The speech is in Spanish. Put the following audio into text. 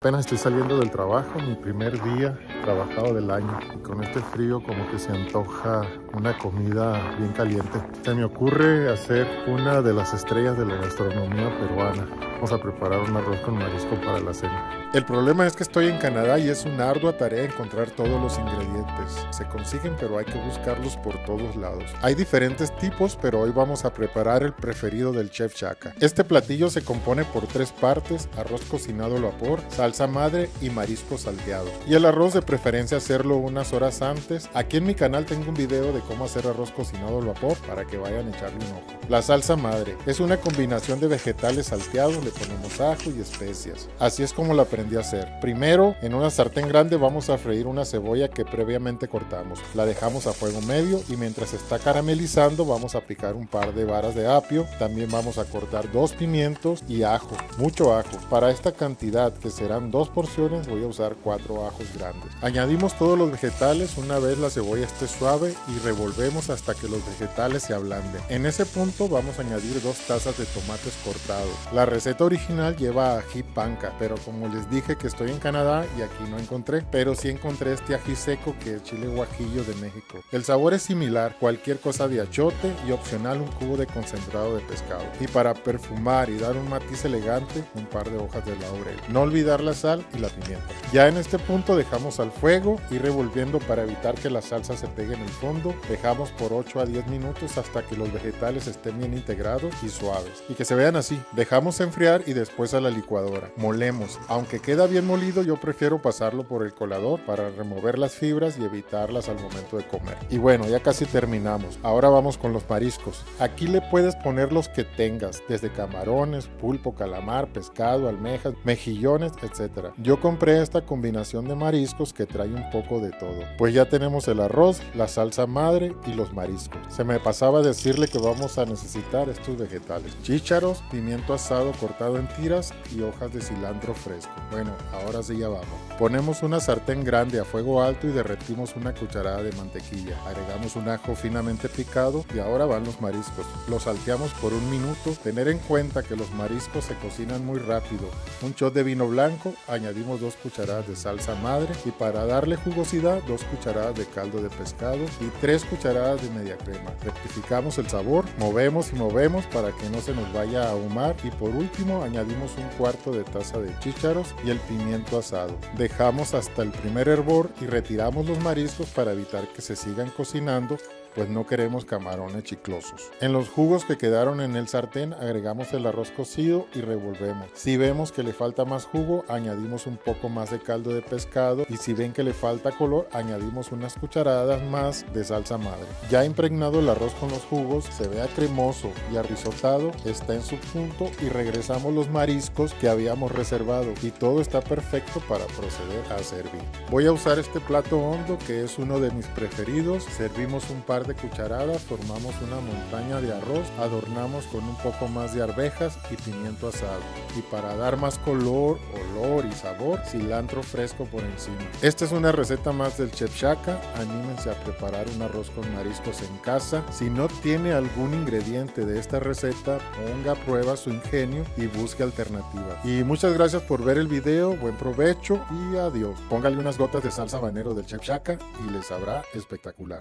Apenas estoy saliendo del trabajo, mi primer día trabajado del año y con este frío como que se antoja una comida bien caliente. Se me ocurre hacer una de las estrellas de la gastronomía peruana. Vamos a preparar un arroz con marisco para la cena. El problema es que estoy en Canadá y es una ardua tarea encontrar todos los ingredientes. Se consiguen pero hay que buscarlos por todos lados. Hay diferentes tipos pero hoy vamos a preparar el preferido del chef Chaka. Este platillo se compone por tres partes, arroz cocinado al vapor, salsa madre y marisco salteado. Y el arroz de preferencia hacerlo unas horas antes. Aquí en mi canal tengo un video de cómo hacer arroz cocinado al vapor para que vayan a echarle un ojo. La salsa madre es una combinación de vegetales salteados, ponemos ajo y especias. Así es como la aprendí a hacer. Primero, en una sartén grande vamos a freír una cebolla que previamente cortamos. La dejamos a fuego medio y mientras está caramelizando vamos a picar un par de varas de apio. También vamos a cortar dos pimientos y ajo, mucho ajo. Para esta cantidad que serán dos porciones voy a usar cuatro ajos grandes. Añadimos todos los vegetales una vez la cebolla esté suave y revolvemos hasta que los vegetales se ablanden. En ese punto vamos a añadir dos tazas de tomates cortados. La receta original lleva ají panca, pero como les dije que estoy en Canadá y aquí no encontré, pero sí encontré este ají seco que es chile guajillo de México. El sabor es similar, cualquier cosa de achote y opcional un cubo de concentrado de pescado. Y para perfumar y dar un matiz elegante, un par de hojas de laurel. No olvidar la sal y la pimienta. Ya en este punto dejamos al fuego y revolviendo para evitar que la salsa se pegue en el fondo. Dejamos por 8 a 10 minutos hasta que los vegetales estén bien integrados y suaves. Y que se vean así. Dejamos enfriar y después a la licuadora. Molemos. Aunque queda bien molido, yo prefiero pasarlo por el colador para remover las fibras y evitarlas al momento de comer. Y bueno, ya casi terminamos. Ahora vamos con los mariscos. Aquí le puedes poner los que tengas, desde camarones, pulpo, calamar, pescado, almejas, mejillones, etc. Yo compré esta combinación de mariscos que trae un poco de todo. Pues ya tenemos el arroz, la salsa madre y los mariscos. Se me pasaba decirle que vamos a necesitar estos vegetales. Chícharos, pimiento asado cortado en tiras y hojas de cilantro fresco. Bueno, ahora sí ya vamos. Ponemos una sartén grande a fuego alto y derretimos una cucharada de mantequilla. Agregamos un ajo finamente picado y ahora van los mariscos. Los salteamos por un minuto. Tener en cuenta que los mariscos se cocinan muy rápido. Un shot de vino blanco, añadimos dos cucharadas de salsa madre y para darle jugosidad dos cucharadas de caldo de pescado y tres cucharadas de media crema. Rectificamos el sabor, movemos y movemos para que no se nos vaya a ahumar y por último añadimos un cuarto de taza de chícharos y el pimiento asado. Dejamos hasta el primer hervor y retiramos los mariscos para evitar que se sigan cocinando pues no queremos camarones chiclosos. En los jugos que quedaron en el sartén agregamos el arroz cocido y revolvemos. Si vemos que le falta más jugo, añadimos un poco más de caldo de pescado y si ven que le falta color, añadimos unas cucharadas más de salsa madre. Ya impregnado el arroz con los jugos, se vea cremoso y arrisotado, está en su punto y regresamos los mariscos que habíamos reservado y todo está perfecto para proceder a servir. Voy a usar este plato hondo que es uno de mis preferidos. Servimos un par de cucharadas, formamos una montaña de arroz, adornamos con un poco más de arvejas y pimiento asado. Y para dar más color, olor y sabor, cilantro fresco por encima. Esta es una receta más del Chef Shaka. Anímense a preparar un arroz con mariscos en casa. Si no tiene algún ingrediente de esta receta, ponga a prueba su ingenio y busque alternativas. Y muchas gracias por ver el video, buen provecho y adiós. Póngale unas gotas de salsa banero del Chef Shaka y les sabrá espectacular.